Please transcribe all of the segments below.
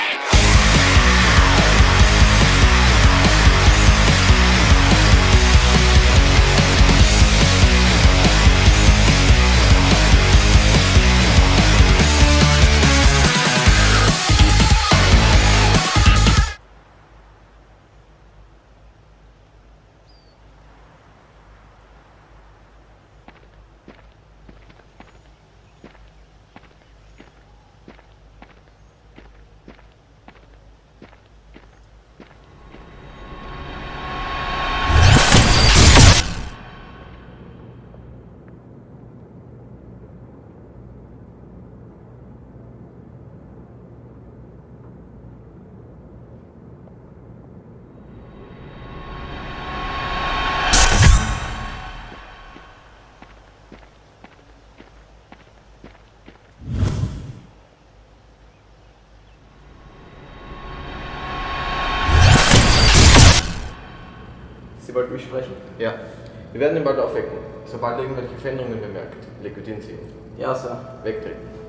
Yeah. Sie wollten mich sprechen? Ja. Wir werden ihn bald aufwecken. Sobald er irgendwelche Veränderungen bemerkt, liquidieren Sie ihn. Ja, Sir. Wegtreten.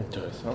Intéressant.